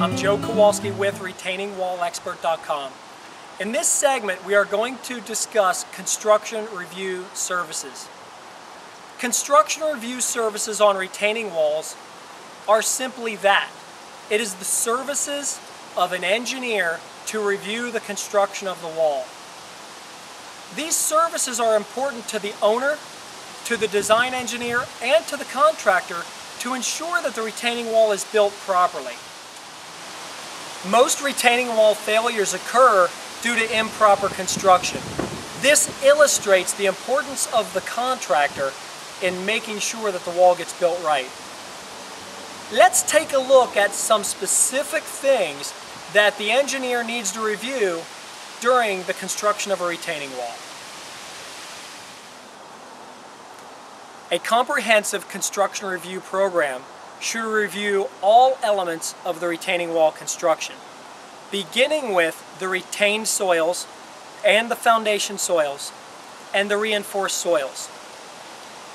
I'm Joe Kowalski with RetainingWallExpert.com. In this segment, we are going to discuss construction review services. Construction review services on retaining walls are simply that. It is the services of an engineer to review the construction of the wall. These services are important to the owner, to the design engineer, and to the contractor to ensure that the retaining wall is built properly. Most retaining wall failures occur due to improper construction. This illustrates the importance of the contractor in making sure that the wall gets built right. Let's take a look at some specific things that the engineer needs to review during the construction of a retaining wall. A comprehensive construction review program should review all elements of the retaining wall construction, beginning with the retained soils and the foundation soils and the reinforced soils.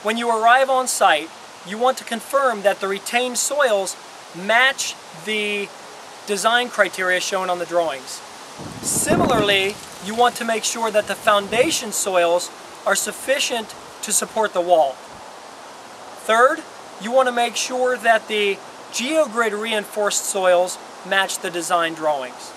When you arrive on site, you want to confirm that the retained soils match the design criteria shown on the drawings. Similarly, you want to make sure that the foundation soils are sufficient to support the wall. Third, you want to make sure that the geogrid reinforced soils match the design drawings.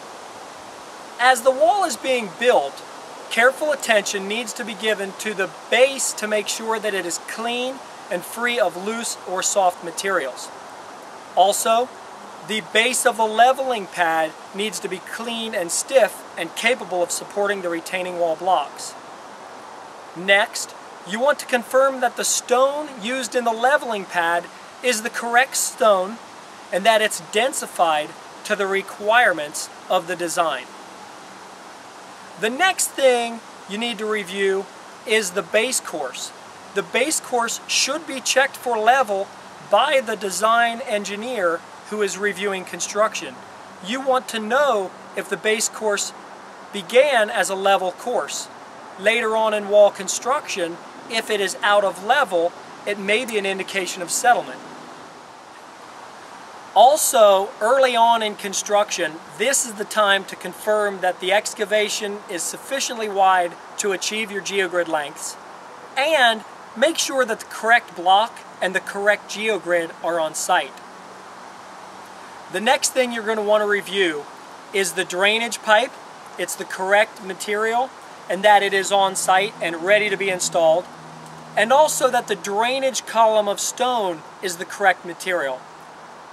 As the wall is being built, careful attention needs to be given to the base to make sure that it is clean and free of loose or soft materials. Also, the base of the leveling pad needs to be clean and stiff and capable of supporting the retaining wall blocks. Next, you want to confirm that the stone used in the leveling pad is the correct stone and that it's densified to the requirements of the design. The next thing you need to review is the base course the base course should be checked for level by the design engineer who is reviewing construction. You want to know if the base course began as a level course. Later on in wall construction, if it is out of level, it may be an indication of settlement. Also, early on in construction, this is the time to confirm that the excavation is sufficiently wide to achieve your geogrid lengths and Make sure that the correct block and the correct geogrid are on site. The next thing you're going to want to review is the drainage pipe. It's the correct material and that it is on site and ready to be installed. And also that the drainage column of stone is the correct material.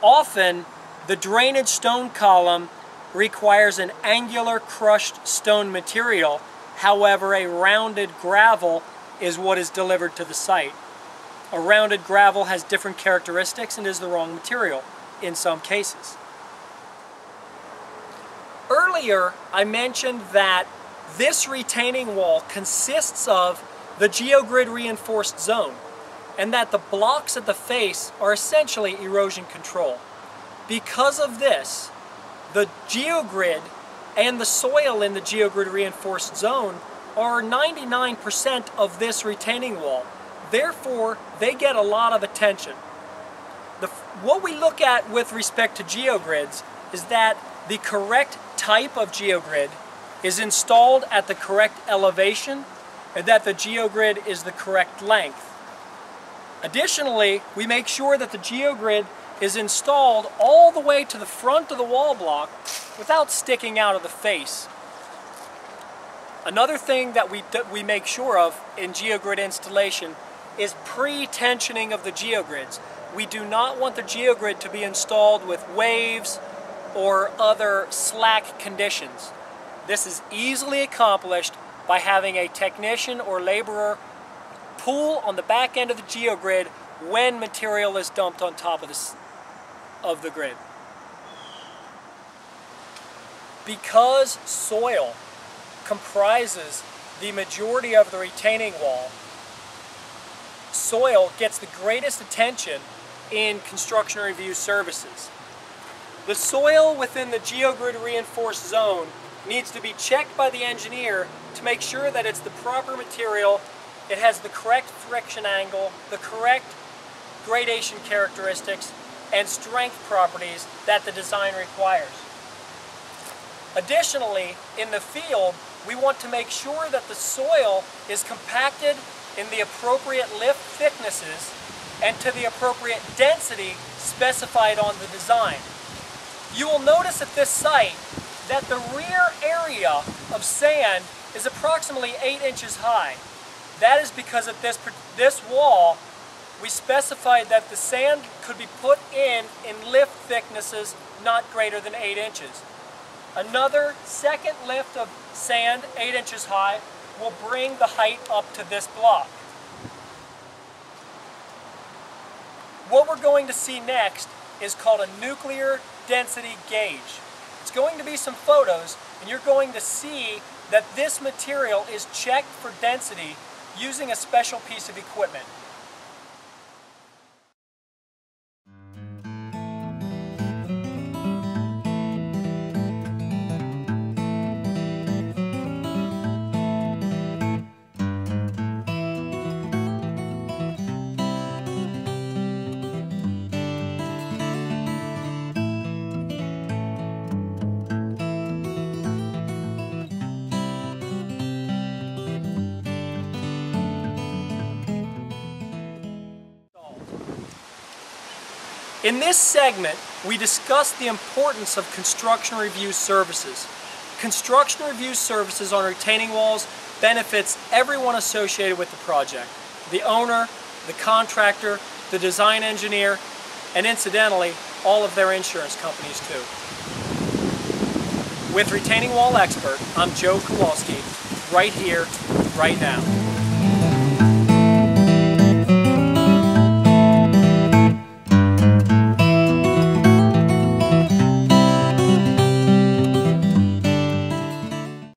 Often, the drainage stone column requires an angular crushed stone material. However, a rounded gravel is what is delivered to the site. A rounded gravel has different characteristics and is the wrong material in some cases. Earlier, I mentioned that this retaining wall consists of the geogrid reinforced zone and that the blocks at the face are essentially erosion control. Because of this, the geogrid and the soil in the geogrid reinforced zone are 99% of this retaining wall. Therefore, they get a lot of attention. The, what we look at with respect to geogrids is that the correct type of geogrid is installed at the correct elevation and that the geogrid is the correct length. Additionally, we make sure that the geogrid is installed all the way to the front of the wall block without sticking out of the face. Another thing that we, that we make sure of in geogrid installation is pre-tensioning of the geogrids. We do not want the geogrid to be installed with waves or other slack conditions. This is easily accomplished by having a technician or laborer pull on the back end of the geogrid when material is dumped on top of the, of the grid. Because soil comprises the majority of the retaining wall, soil gets the greatest attention in construction review services. The soil within the geogrid reinforced zone needs to be checked by the engineer to make sure that it's the proper material, it has the correct friction angle, the correct gradation characteristics, and strength properties that the design requires. Additionally, in the field, we want to make sure that the soil is compacted in the appropriate lift thicknesses and to the appropriate density specified on the design. You will notice at this site that the rear area of sand is approximately 8 inches high. That is because at this, this wall, we specified that the sand could be put in in lift thicknesses not greater than 8 inches. Another second lift of sand, 8 inches high, will bring the height up to this block. What we're going to see next is called a nuclear density gauge. It's going to be some photos and you're going to see that this material is checked for density using a special piece of equipment. In this segment, we discuss the importance of construction review services. Construction review services on retaining walls benefits everyone associated with the project. The owner, the contractor, the design engineer, and incidentally, all of their insurance companies too. With Retaining Wall Expert, I'm Joe Kowalski, right here, right now.